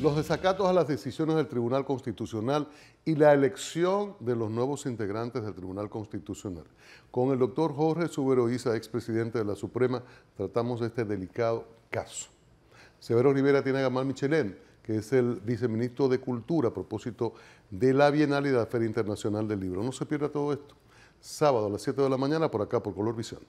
los desacatos a las decisiones del Tribunal Constitucional y la elección de los nuevos integrantes del Tribunal Constitucional. Con el doctor Jorge Subero Isa, expresidente de la Suprema, tratamos este delicado caso. Severo Rivera tiene a Gamal Michelén, que es el viceministro de Cultura a propósito de la Bienal y de la Feria Internacional del Libro. No se pierda todo esto. Sábado a las 7 de la mañana por acá, por Color Visión.